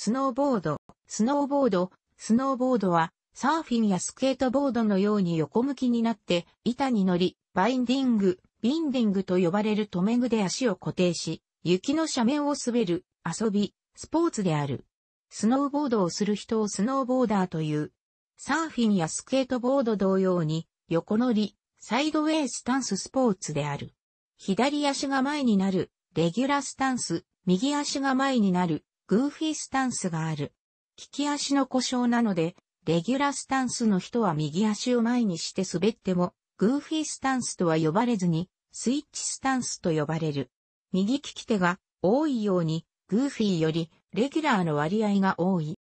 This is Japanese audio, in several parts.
スノーボード、スノーボード、スノーボードは、サーフィンやスケートボードのように横向きになって、板に乗り、バインディング、ビンディングと呼ばれる留め具で足を固定し、雪の斜面を滑る、遊び、スポーツである。スノーボードをする人をスノーボーダーという。サーフィンやスケートボード同様に、横乗り、サイドウェイスタンススポーツである。左足が前になる、レギュラースタンス、右足が前になる、グーフィースタンスがある。利き足の故障なので、レギュラースタンスの人は右足を前にして滑っても、グーフィースタンスとは呼ばれずに、スイッチスタンスと呼ばれる。右利き手が多いように、グーフィーよりレギュラーの割合が多い。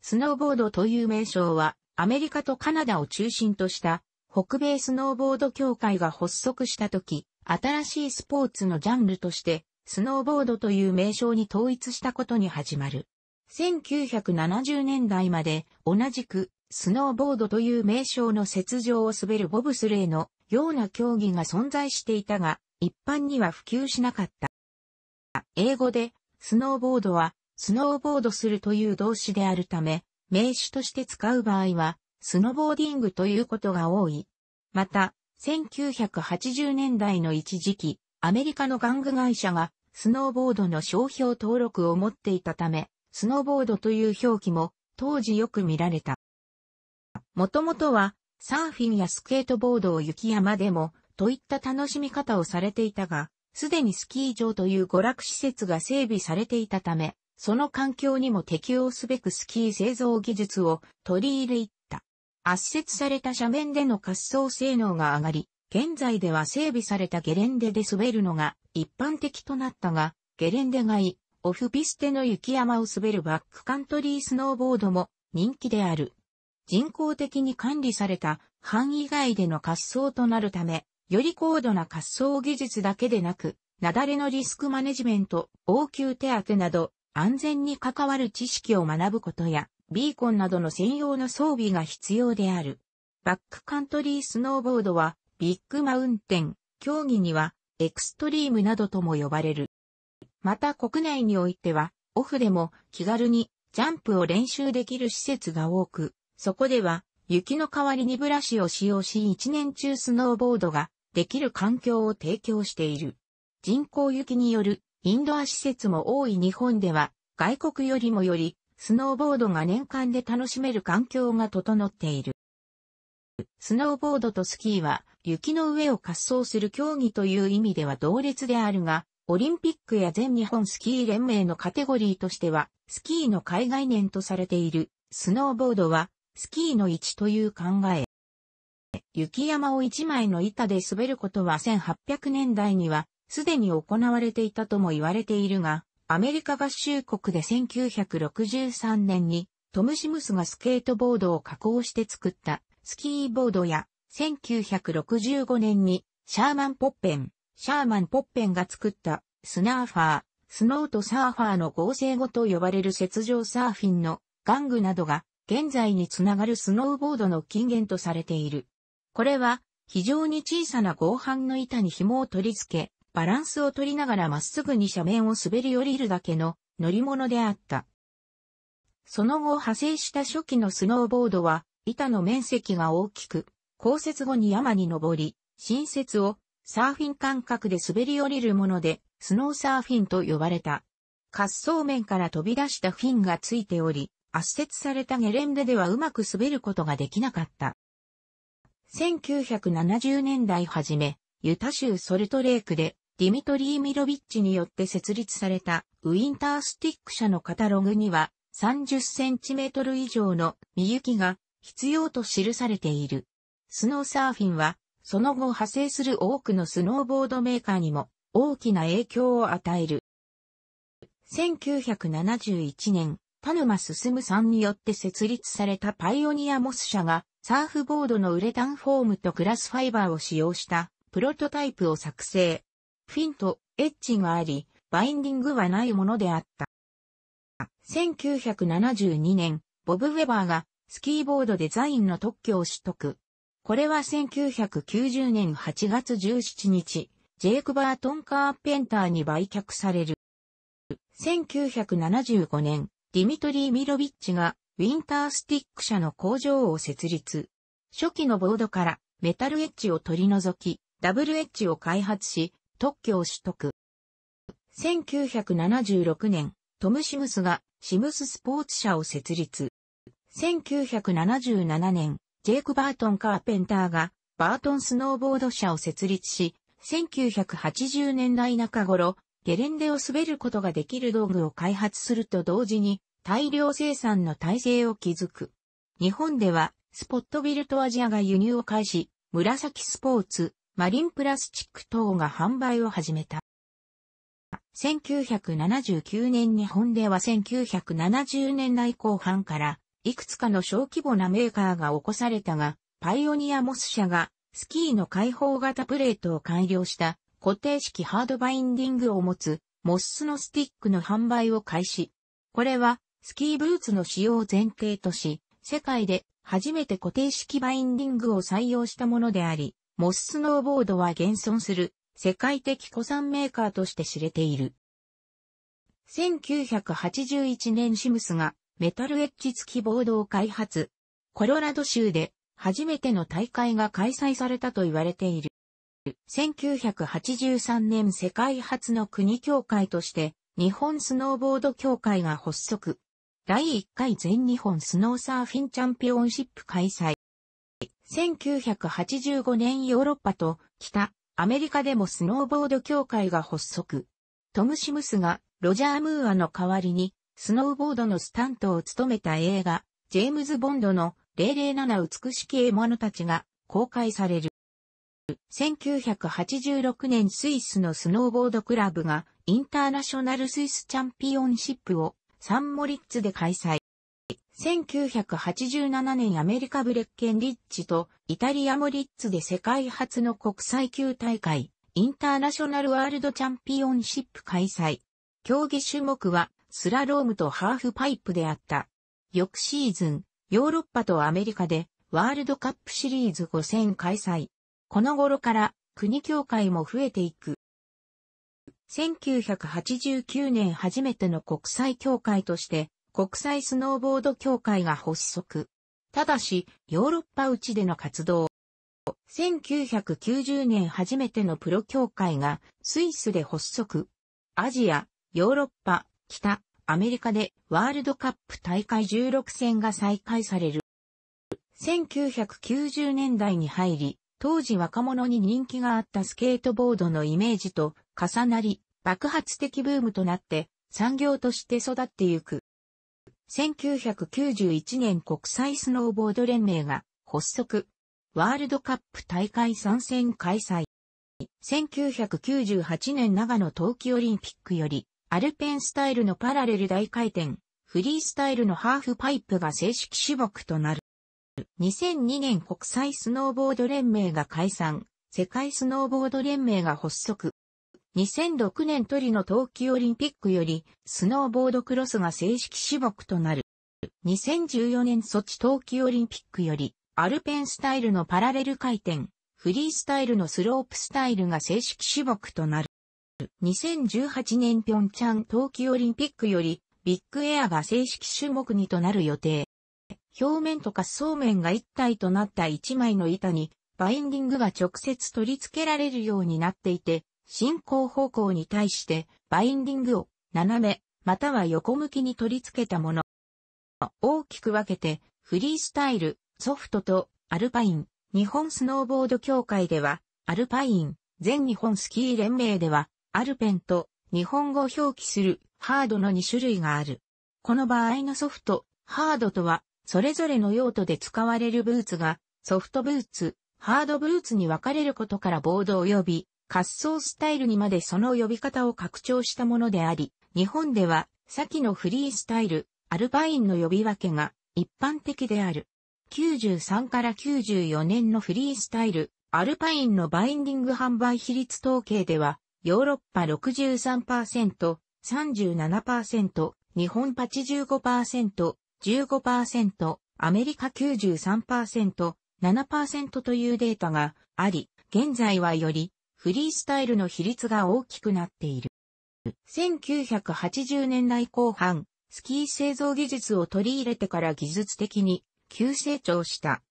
スノーボードという名称は、アメリカとカナダを中心とした北米スノーボード協会が発足した時、新しいスポーツのジャンルとして、スノーボードという名称に統一したことに始まる。1970年代まで同じくスノーボードという名称の雪上を滑るボブスレーのような競技が存在していたが、一般には普及しなかった。英語でスノーボードはスノーボードするという動詞であるため、名詞として使う場合はスノボーディングということが多い。また、1980年代の一時期、アメリカの玩具会社がスノーボードの商標登録を持っていたため、スノーボードという表記も当時よく見られた。もともとはサーフィンやスケートボードを雪山でもといった楽しみ方をされていたが、すでにスキー場という娯楽施設が整備されていたため、その環境にも適応すべくスキー製造技術を取り入れいった。圧雪された斜面での滑走性能が上がり、現在では整備されたゲレンデで滑るのが一般的となったが、ゲレンデ外、オフピステの雪山を滑るバックカントリースノーボードも人気である。人工的に管理された範囲外での滑走となるため、より高度な滑走技術だけでなく、雪崩のリスクマネジメント、応急手当など、安全に関わる知識を学ぶことや、ビーコンなどの専用の装備が必要である。バックカントリースノーボードは、ビッグマウンテン、競技には、エクストリームなどとも呼ばれる。また国内においては、オフでも気軽にジャンプを練習できる施設が多く、そこでは雪の代わりにブラシを使用し一年中スノーボードができる環境を提供している。人工雪によるインドア施設も多い日本では外国よりもよりスノーボードが年間で楽しめる環境が整っている。スノーボードとスキーは雪の上を滑走する競技という意味では同列であるが、オリンピックや全日本スキー連盟のカテゴリーとしては、スキーの海外年とされている、スノーボードは、スキーの位置という考え。雪山を一枚の板で滑ることは1800年代には、すでに行われていたとも言われているが、アメリカ合衆国で1963年に、トム・シムスがスケートボードを加工して作ったスキーボードや、1965年にシャーマン・ポッペン、シャーマン・ポッペンが作ったスナーファー、スノーとサーファーの合成語と呼ばれる雪上サーフィンの玩具などが現在につながるスノーボードの近源とされている。これは非常に小さな合板の板に紐を取り付け、バランスを取りながらまっすぐに斜面を滑り降りるだけの乗り物であった。その後派生した初期のスノーボードは板の面積が大きく、降雪後に山に登り、新雪をサーフィン感覚で滑り降りるもので、スノーサーフィンと呼ばれた。滑走面から飛び出したフィンがついており、圧雪されたゲレンデではうまく滑ることができなかった。1970年代初め、ユタ州ソルトレークでディミトリー・ミロビッチによって設立されたウィンタースティック社のカタログには30センチメートル以上の見行きが必要と記されている。スノーサーフィンはその後派生する多くのスノーボードメーカーにも大きな影響を与える。1971年、田沼進さんによって設立されたパイオニアモス社がサーフボードのウレタンフォームとグラスファイバーを使用したプロトタイプを作成。フィンとエッジがあり、バインディングはないものであった。1972年、ボブ・ウェバーがスキーボードデザインの特許を取得。これは1990年8月17日、ジェイク・バートン・カーペンターに売却される。1975年、ディミトリー・ミロビッチがウィンタースティック社の工場を設立。初期のボードからメタルエッジを取り除き、ダブルエッジを開発し、特許を取得。1976年、トム・シムスがシムススポーツ社を設立。1977年、ジェイク・バートン・カーペンターがバートンスノーボード社を設立し、1980年代中頃、ゲレンデを滑ることができる道具を開発すると同時に、大量生産の体制を築く。日本では、スポットビルトアジアが輸入を開始、紫スポーツ、マリンプラスチック等が販売を始めた。1979年日本では1970年代後半からいくつかの小規模なメーカーが起こされたが、パイオニアモス社がスキーの開放型プレートを改良した固定式ハードバインディングを持つモッスのスティックの販売を開始。これはスキーブーツの使用を前提とし、世界で初めて固定式バインディングを採用したものであり、モススノーボードは現存する世界的古参メーカーとして知れている。1981年シムスがメタルエッジ付きボードを開発。コロラド州で初めての大会が開催されたと言われている。1983年世界初の国協会として日本スノーボード協会が発足。第1回全日本スノーサーフィンチャンピオンシップ開催。1985年ヨーロッパと北アメリカでもスノーボード協会が発足。トム・シムスがロジャー・ムーアの代わりにスノーボードのスタントを務めた映画、ジェームズ・ボンドの007美しき獲物たちが公開される。1986年スイスのスノーボードクラブがインターナショナルスイスチャンピオンシップをサンモリッツで開催。1987年アメリカブレッケンリッチとイタリアモリッツで世界初の国際級大会、インターナショナルワールドチャンピオンシップ開催。競技種目はスラロームとハーフパイプであった。翌シーズン、ヨーロッパとアメリカでワールドカップシリーズ5戦開催。この頃から国協会も増えていく。1989年初めての国際協会として国際スノーボード協会が発足。ただし、ヨーロッパ内での活動。1990年初めてのプロ協会がスイスで発足。アジア、ヨーロッパ、北、アメリカでワールドカップ大会16戦が再開される。1990年代に入り、当時若者に人気があったスケートボードのイメージと重なり、爆発的ブームとなって産業として育ってゆく。1991年国際スノーボード連盟が発足。ワールドカップ大会参戦開催。1998年長野冬季オリンピックより、アルペンスタイルのパラレル大回転、フリースタイルのハーフパイプが正式種目となる。2002年国際スノーボード連盟が解散、世界スノーボード連盟が発足。2006年トリノ冬季オリンピックより、スノーボードクロスが正式種目となる。2014年ソチ冬季オリンピックより、アルペンスタイルのパラレル回転、フリースタイルのスロープスタイルが正式種目となる。2018年ピョンチャン冬季オリンピックより、ビッグエアが正式種目にとなる予定。表面と滑走面が一体となった一枚の板に、バインディングが直接取り付けられるようになっていて、進行方向に対してバインディングを斜めまたは横向きに取り付けたもの。大きく分けてフリースタイル、ソフトとアルパイン、日本スノーボード協会ではアルパイン、全日本スキー連盟ではアルペンと日本語表記するハードの2種類がある。この場合のソフト、ハードとはそれぞれの用途で使われるブーツがソフトブーツ、ハードブーツに分かれることからボード及び滑走スタイルにまでその呼び方を拡張したものであり、日本では先のフリースタイル、アルパインの呼び分けが一般的である。93から94年のフリースタイル、アルパインのバインディング販売比率統計では、ヨーロッパ63%、37%、日本85%、15%、アメリカ93%、7%というデータがあり、現在はよりフリースタイルの比率が大きくなっている。1980年代後半、スキー製造技術を取り入れてから技術的に急成長した。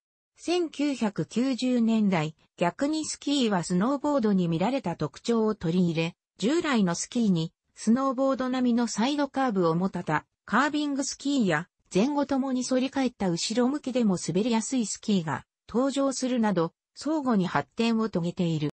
1990年代、逆にスキーはスノーボードに見られた特徴を取り入れ、従来のスキーにスノーボード並みのサイドカーブを持たたカービングスキーや前後ともに反り返った後ろ向きでも滑りやすいスキーが登場するなど相互に発展を遂げている。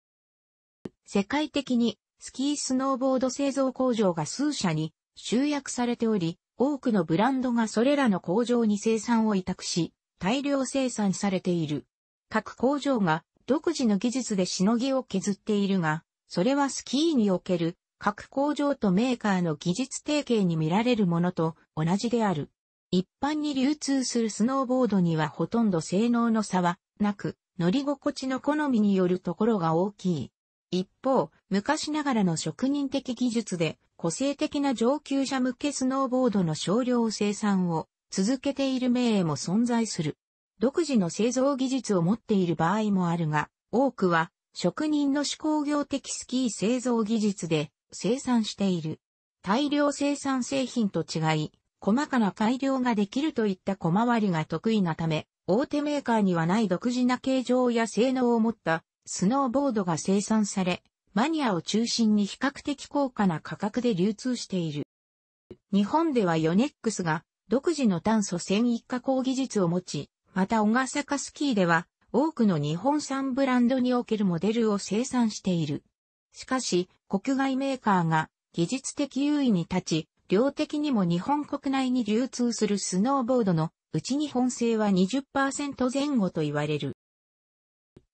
世界的にスキースノーボード製造工場が数社に集約されており、多くのブランドがそれらの工場に生産を委託し、大量生産されている。各工場が独自の技術でしのぎを削っているが、それはスキーにおける各工場とメーカーの技術提携に見られるものと同じである。一般に流通するスノーボードにはほとんど性能の差はなく、乗り心地の好みによるところが大きい。一方、昔ながらの職人的技術で個性的な上級者向けスノーボードの少量生産を続けている名も存在する。独自の製造技術を持っている場合もあるが、多くは職人の手工業的スキー製造技術で生産している。大量生産製品と違い、細かな改良ができるといった小回りが得意なため、大手メーカーにはない独自な形状や性能を持ったスノーボードが生産され、マニアを中心に比較的高価な価格で流通している。日本ではヨネックスが独自の炭素繊維加工技術を持ち、また小笠坂スキーでは多くの日本産ブランドにおけるモデルを生産している。しかし、国外メーカーが技術的優位に立ち、量的にも日本国内に流通するスノーボードのうち日本製は20%前後と言われる。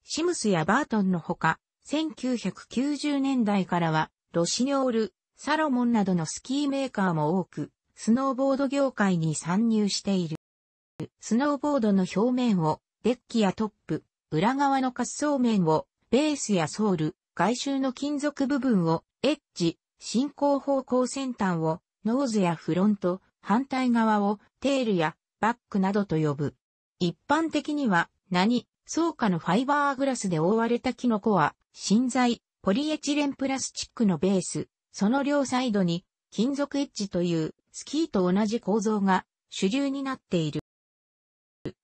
シムスやバートンのほか、1990年代からは、ロシニョール、サロモンなどのスキーメーカーも多く、スノーボード業界に参入している。スノーボードの表面を、デッキやトップ、裏側の滑走面を、ベースやソール、外周の金属部分を、エッジ、進行方向先端を、ノーズやフロント、反対側を、テールやバックなどと呼ぶ。一般的には、何層かのファイバーグラスで覆われた木のコア芯材、ポリエチレンプラスチックのベース、その両サイドに金属エッジというスキーと同じ構造が主流になっている。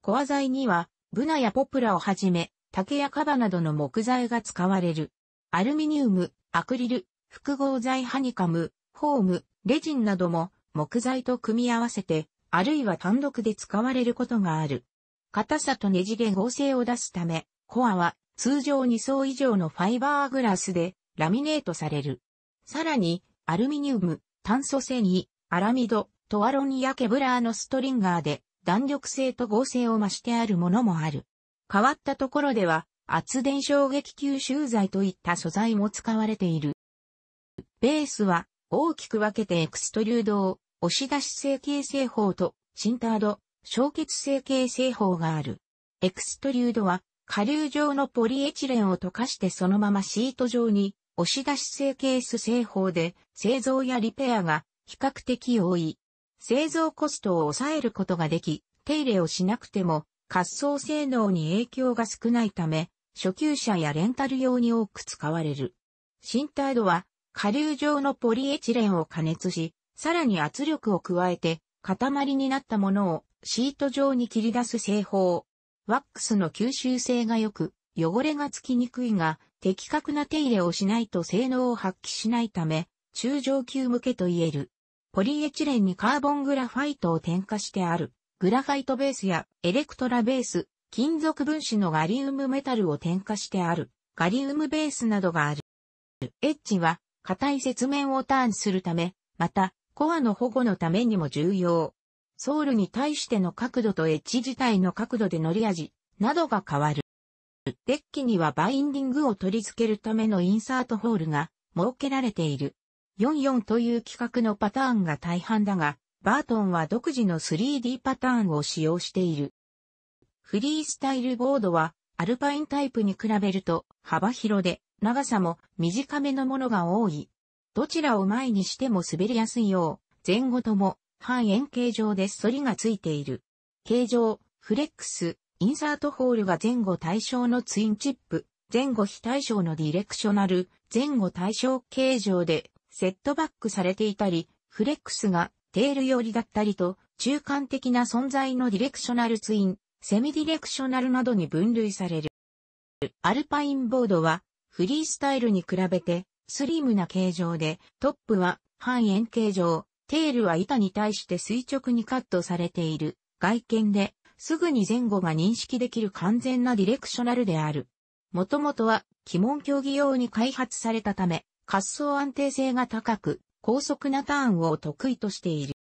コア材にはブナやポプラをはじめ竹やカバなどの木材が使われる。アルミニウム、アクリル、複合材ハニカム、フォーム、レジンなども木材と組み合わせて、あるいは単独で使われることがある。硬さとねじれ合成を出すため、コアは通常2層以上のファイバーグラスでラミネートされる。さらに、アルミニウム、炭素繊維、アラミド、トワロンやケブラーのストリンガーで弾力性と合成を増してあるものもある。変わったところでは、圧電衝撃吸収剤といった素材も使われている。ベースは大きく分けてエクストリュードを押し出し成形製法とシンタード、消結成形製法がある。エクストリュードは、下流状のポリエチレンを溶かしてそのままシート状に押し出し成形す製法で製造やリペアが比較的多い。製造コストを抑えることができ、手入れをしなくても滑走性能に影響が少ないため、初級者やレンタル用に多く使われる。シンタードは下流状のポリエチレンを加熱し、さらに圧力を加えて塊になったものをシート状に切り出す製法。ワックスの吸収性が良く、汚れがつきにくいが、的確な手入れをしないと性能を発揮しないため、中上級向けと言える。ポリエチレンにカーボングラファイトを添加してある。グラファイトベースやエレクトラベース、金属分子のガリウムメタルを添加してある。ガリウムベースなどがある。エッジは硬い雪面をターンするため、またコアの保護のためにも重要。ソールに対しての角度とエッジ自体の角度で乗り味などが変わる。デッキにはバインディングを取り付けるためのインサートホールが設けられている。44という規格のパターンが大半だが、バートンは独自の 3D パターンを使用している。フリースタイルボードはアルパインタイプに比べると幅広で長さも短めのものが多い。どちらを前にしても滑りやすいよう前後とも半円形状で反りがついている。形状、フレックス、インサートホールが前後対称のツインチップ、前後非対称のディレクショナル、前後対称形状でセットバックされていたり、フレックスがテール寄りだったりと、中間的な存在のディレクショナルツイン、セミディレクショナルなどに分類される。アルパインボードは、フリースタイルに比べて、スリムな形状で、トップは半円形状、テールは板に対して垂直にカットされている。外見で、すぐに前後が認識できる完全なディレクショナルである。もともとは、鬼門競技用に開発されたため、滑走安定性が高く、高速なターンを得意としている。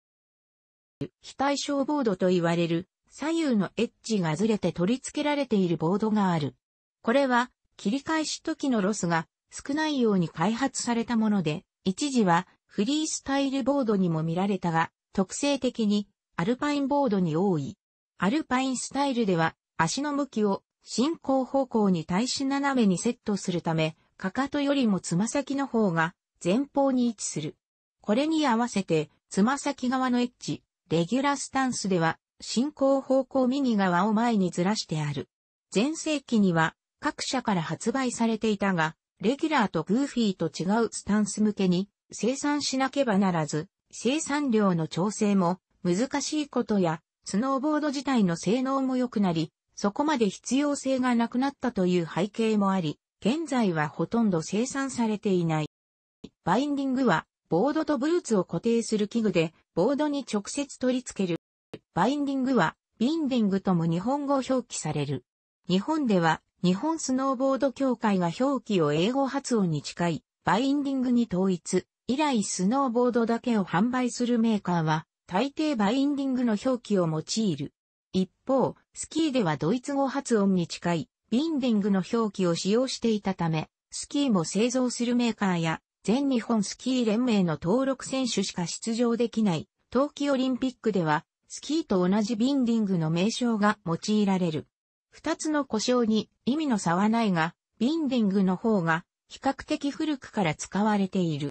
非対称ボードと言われる、左右のエッジがずれて取り付けられているボードがある。これは、切り返し時のロスが少ないように開発されたもので、一時はフリースタイルボードにも見られたが、特性的にアルパインボードに多い。アルパインスタイルでは足の向きを進行方向に対し斜めにセットするため、かかとよりもつま先の方が前方に位置する。これに合わせて、つま先側のエッジ、レギュラースタンスでは、進行方向右側を前にずらしてある。前世紀には、各社から発売されていたが、レギュラーとグーフィーと違うスタンス向けに生産しなければならず、生産量の調整も難しいことや、スノーボード自体の性能も良くなり、そこまで必要性がなくなったという背景もあり、現在はほとんど生産されていない。バインディングは、ボードとブーツを固定する器具で、ボードに直接取り付ける。バインディングは、ビンディングとも日本語表記される。日本では、日本スノーボード協会が表記を英語発音に近い、バインディングに統一。以来スノーボードだけを販売するメーカーは、大抵バインディングの表記を用いる。一方、スキーではドイツ語発音に近い、ビンディングの表記を使用していたため、スキーも製造するメーカーや、全日本スキー連盟の登録選手しか出場できない、冬季オリンピックでは、スキーと同じビンディングの名称が用いられる。二つの故障に意味の差はないが、ビンディングの方が比較的古くから使われている。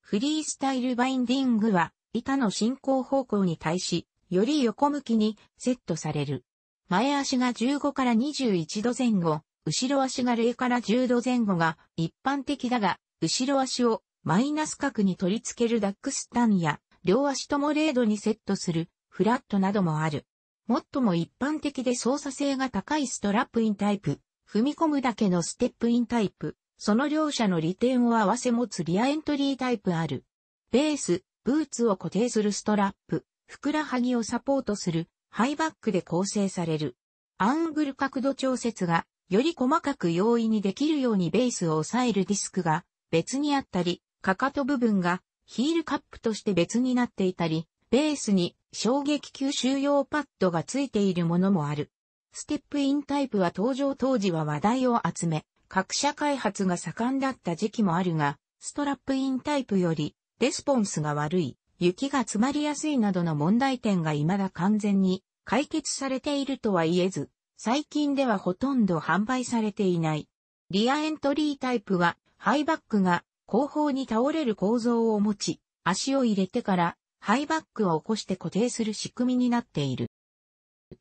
フリースタイルバインディングは板の進行方向に対し、より横向きにセットされる。前足が15から21度前後、後ろ足が0から10度前後が一般的だが、後ろ足をマイナス角に取り付けるダックスタンや、両足とも0度にセットするフラットなどもある。最も一般的で操作性が高いストラップインタイプ、踏み込むだけのステップインタイプ、その両者の利点を合わせ持つリアエントリータイプある。ベース、ブーツを固定するストラップ、ふくらはぎをサポートするハイバックで構成される。アングル角度調節がより細かく容易にできるようにベースを抑えるディスクが別にあったり、かかと部分がヒールカップとして別になっていたり、ベースに衝撃吸収用パッドがついているものもある。ステップインタイプは登場当時は話題を集め、各社開発が盛んだった時期もあるが、ストラップインタイプよりレスポンスが悪い、雪が詰まりやすいなどの問題点が未だ完全に解決されているとは言えず、最近ではほとんど販売されていない。リアエントリータイプは、ハイバックが後方に倒れる構造を持ち、足を入れてからハイバックを起こして固定する仕組みになっている。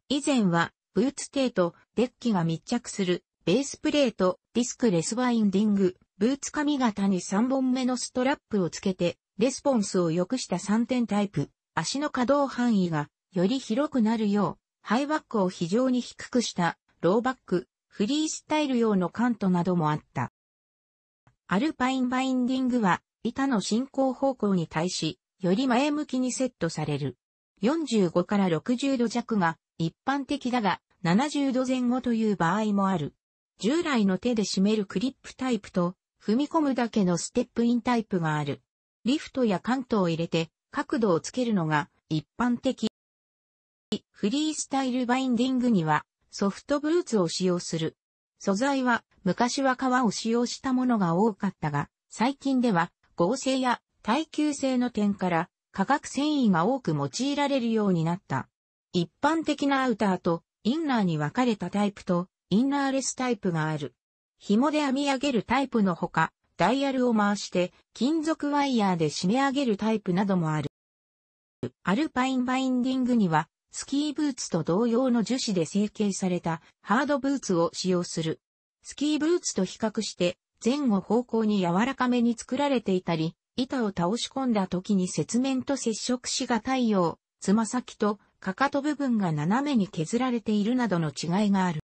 以前は、ブーツテーとデッキが密着するベースプレート、ディスクレスバインディング、ブーツ髪型に3本目のストラップをつけて、レスポンスを良くした3点タイプ、足の可動範囲がより広くなるよう、ハイバックを非常に低くしたローバック、フリースタイル用のカントなどもあった。アルパインバインディングは板の進行方向に対しより前向きにセットされる。45から60度弱が一般的だが、70度前後という場合もある。従来の手で締めるクリップタイプと、踏み込むだけのステップインタイプがある。リフトやカントを入れて、角度をつけるのが一般的。フリースタイルバインディングには、ソフトブーツを使用する。素材は、昔は革を使用したものが多かったが、最近では、合成や耐久性の点から化学繊維が多く用いられるようになった。一般的なアウターとインナーに分かれたタイプとインナーレスタイプがある。紐で編み上げるタイプのほか、ダイヤルを回して金属ワイヤーで締め上げるタイプなどもある。アルパインバインディングにはスキーブーツと同様の樹脂で成形されたハードブーツを使用する。スキーブーツと比較して前後方向に柔らかめに作られていたり、板を倒し込んだ時に雪面と接触しが太陽、つま先とかかと部分が斜めに削られているなどの違いがある。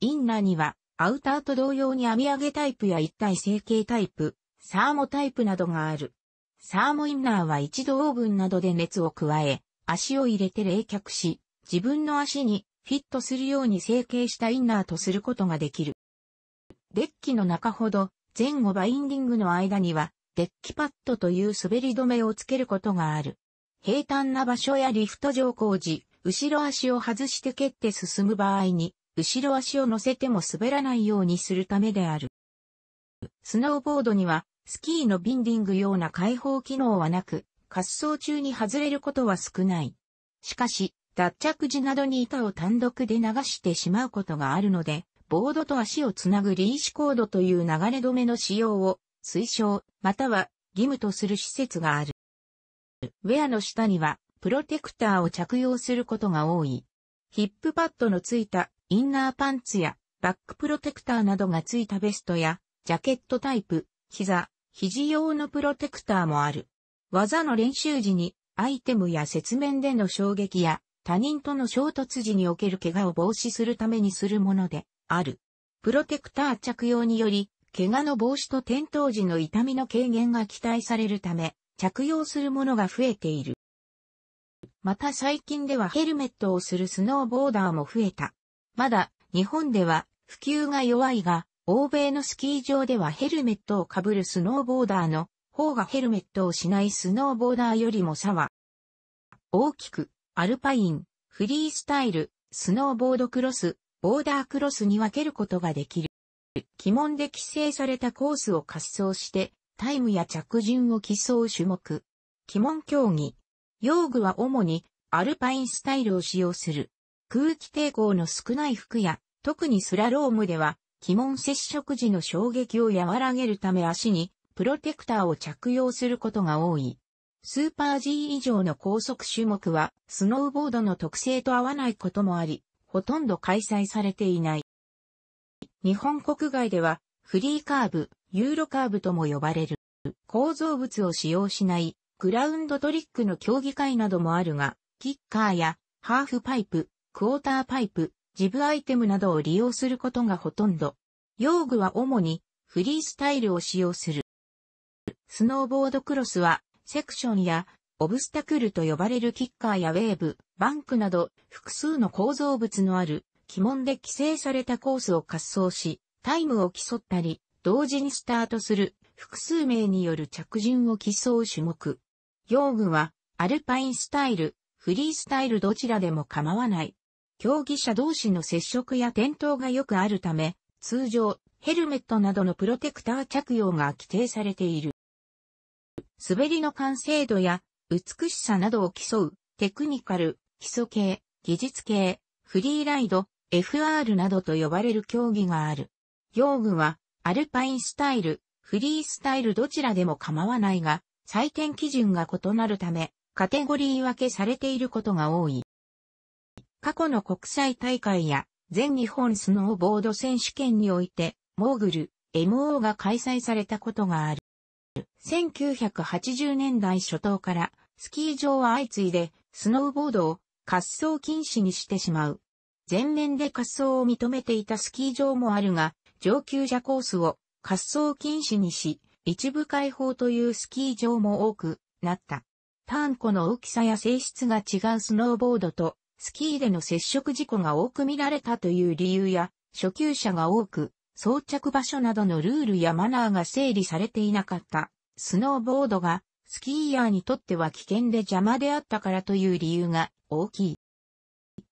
インナーには、アウターと同様に編み上げタイプや一体成形タイプ、サーモタイプなどがある。サーモインナーは一度オーブンなどで熱を加え、足を入れて冷却し、自分の足にフィットするように成形したインナーとすることができる。デッキの中ほど前後バインディングの間にはデッキパッドという滑り止めをつけることがある。平坦な場所やリフト乗降時、後ろ足を外して蹴って進む場合に、後ろ足を乗せても滑らないようにするためである。スノーボードにはスキーのビンディングような開放機能はなく、滑走中に外れることは少ない。しかし、脱着時などに板を単独で流してしまうことがあるので、ボードと足をつなぐリーシコードという流れ止めの使用を推奨、または義務とする施設がある。ウェアの下にはプロテクターを着用することが多い。ヒップパッドのついたインナーパンツやバックプロテクターなどがついたベストやジャケットタイプ、膝、肘用のプロテクターもある。技の練習時にアイテムや雪面での衝撃や他人との衝突時における怪我を防止するためにするものである。プロテクター着用により、怪我の防止と転倒時の痛みの軽減が期待されるため、着用するものが増えている。また最近ではヘルメットをするスノーボーダーも増えた。まだ日本では普及が弱いが、欧米のスキー場ではヘルメットをかぶるスノーボーダーの方がヘルメットをしないスノーボーダーよりも差は大きくアルパイン、フリースタイル、スノーボードクロス、ボーダークロスに分けることができる。鬼門で規制されたコースを滑走してタイムや着順を競う種目。鬼門競技。用具は主にアルパインスタイルを使用する。空気抵抗の少ない服や、特にスラロームでは鬼門接触時の衝撃を和らげるため足にプロテクターを着用することが多い。スーパー G 以上の高速種目はスノーボードの特性と合わないこともあり、ほとんど開催されていない。日本国外ではフリーカーブ、ユーロカーブとも呼ばれる構造物を使用しないグラウンドトリックの競技会などもあるが、キッカーやハーフパイプ、クォーターパイプ、ジブアイテムなどを利用することがほとんど。用具は主にフリースタイルを使用する。スノーボードクロスはセクションやオブスタクルと呼ばれるキッカーやウェーブ、バンクなど複数の構造物のある鬼門で規制されたコースを滑走し、タイムを競ったり、同時にスタートする複数名による着順を競う種目。用具はアルパインスタイル、フリースタイルどちらでも構わない。競技者同士の接触や転倒がよくあるため、通常、ヘルメットなどのプロテクター着用が規定されている。滑りの完成度や美しさなどを競うテクニカル、基礎系、技術系、フリーライド、FR などと呼ばれる競技がある。用具はアルパインスタイル、フリースタイルどちらでも構わないが、採点基準が異なるため、カテゴリー分けされていることが多い。過去の国際大会や全日本スノーボード選手権において、モーグル、MO が開催されたことがある。1980年代初頭からスキー場は相次いでスノーボードを滑走禁止にしてしまう。全面で滑走を認めていたスキー場もあるが、上級者コースを滑走禁止にし、一部開放というスキー場も多くなった。ターン湖の大きさや性質が違うスノーボードとスキーでの接触事故が多く見られたという理由や、初級者が多く、装着場所などのルールやマナーが整理されていなかった。スノーボードが、スキーヤーにとっては危険で邪魔であったからという理由が大きい。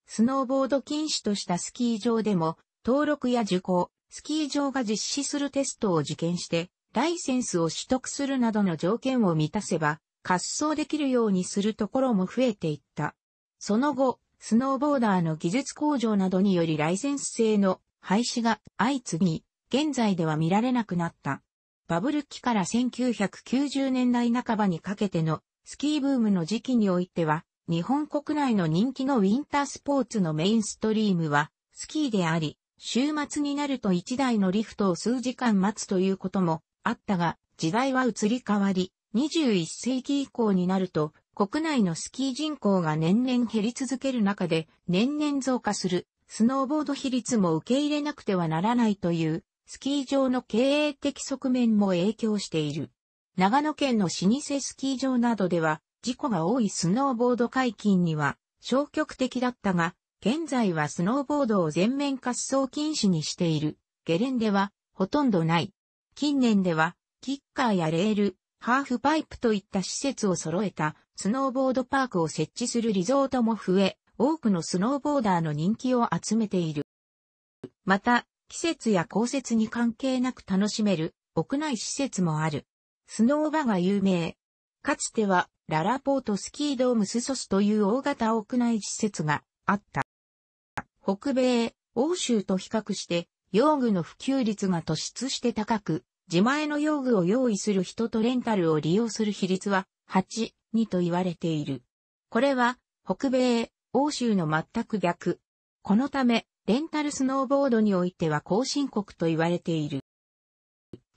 スノーボード禁止としたスキー場でも、登録や受講、スキー場が実施するテストを受験して、ライセンスを取得するなどの条件を満たせば、滑走できるようにするところも増えていった。その後、スノーボーダーの技術向上などによりライセンス制の廃止が相次ぎ、現在では見られなくなった。バブル期から1990年代半ばにかけてのスキーブームの時期においては、日本国内の人気のウィンタースポーツのメインストリームはスキーであり、週末になると1台のリフトを数時間待つということもあったが、時代は移り変わり、21世紀以降になると、国内のスキー人口が年々減り続ける中で、年々増加する、スノーボード比率も受け入れなくてはならないという、スキー場の経営的側面も影響している。長野県の老舗スキー場などでは、事故が多いスノーボード解禁には消極的だったが、現在はスノーボードを全面滑走禁止にしている。ゲレンデはほとんどない。近年では、キッカーやレール、ハーフパイプといった施設を揃えたスノーボードパークを設置するリゾートも増え、多くのスノーボーダーの人気を集めている。また、季節や降雪に関係なく楽しめる屋内施設もある。スノーバが有名。かつてはララポートスキードームスソスという大型屋内施設があった。北米、欧州と比較して用具の普及率が突出して高く、自前の用具を用意する人とレンタルを利用する比率は8、2と言われている。これは北米、欧州の全く逆。このため、レンタルスノーボードにおいては後進国と言われている。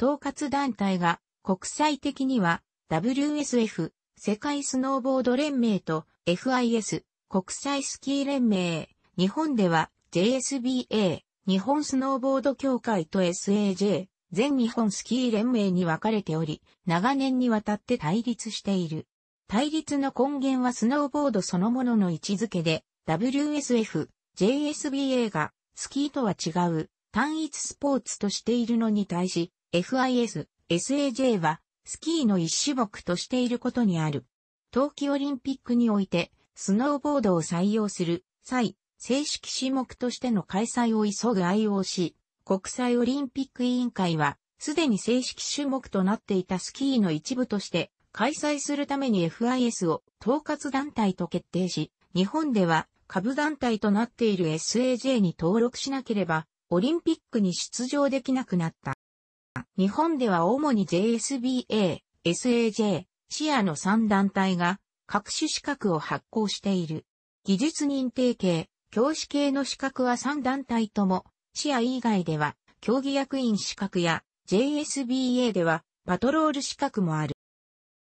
統括団体が国際的には WSF 世界スノーボード連盟と FIS 国際スキー連盟日本では JSBA 日本スノーボード協会と SAJ 全日本スキー連盟に分かれており長年にわたって対立している。対立の根源はスノーボードそのものの位置づけで WSF JSBA がスキーとは違う単一スポーツとしているのに対し FIS SAJ はスキーの一種目としていることにある。冬季オリンピックにおいてスノーボードを採用する際、正式種目としての開催を急ぐ IOC、国際オリンピック委員会は、すでに正式種目となっていたスキーの一部として開催するために FIS を統括団体と決定し、日本では下部団体となっている SAJ に登録しなければ、オリンピックに出場できなくなった。日本では主に JSBA、SAJ、シアの3団体が各種資格を発行している。技術認定系、教師系の資格は3団体とも、シア以外では競技役員資格や JSBA ではパトロール資格もある。